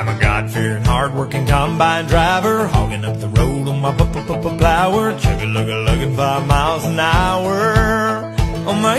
I'm a God-fearing, hard-working combine driver, hogging up the road on my p-p-p-plower, chugga-lugga-lugging five miles an hour. On my